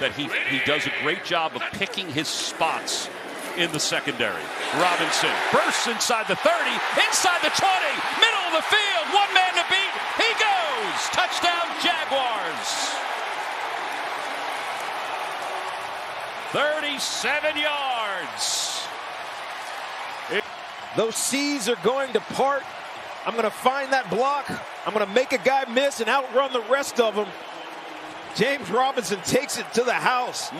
that he, he does a great job of picking his spots in the secondary. Robinson bursts inside the 30, inside the 20, middle of the field, one man to beat. He goes. Touchdown, Jaguars. 37 yards. Those seas are going to part. I'm going to find that block. I'm going to make a guy miss and outrun the rest of them. James Robinson takes it to the house.